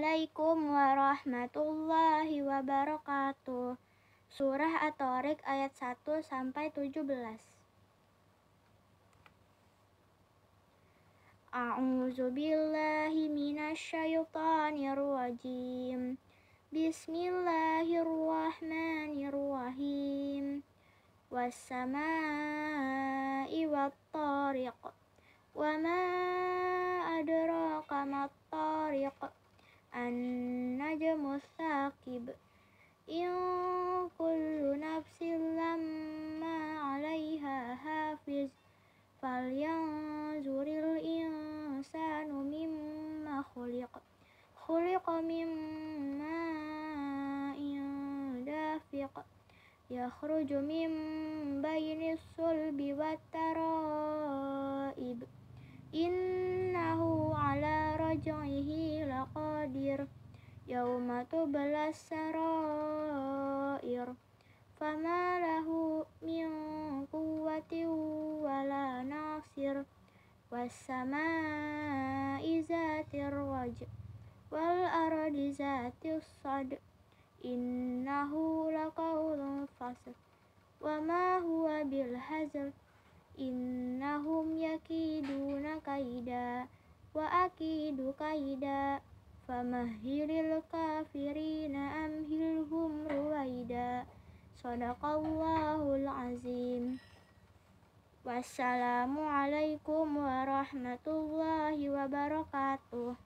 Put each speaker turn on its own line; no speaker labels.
Assalamualaikum warahmatullahi wabarakatuh. Surah At-Tariq ayat 1 sampai 17. A'udzu billahi minasyaitonir rajim. Bismillahirrahmanirrahim. Was-samaa'i wat-tariq. Wa ma adraka mat-tariq. An-najmu tsaqib. In kullu nafsin lamma 'alaiha hafiz. Falyanzuril insanu mimma khuliq. Khuliqa min ma'in dafiq. Yakhruju min bainis sulbi wat Tublas sarair. Fama lahu min quwwatin wala nasir. Was-samaa'i zatir raj' wal ardi zatis sad. Innahu laqawlun fasl. Wa ma huwa bil hazl. Innahum famahhilil kafirina amhilhum ruwaida. Sadaqallahul azim. Wassalamualaikum warahmatullahi wabarakatuh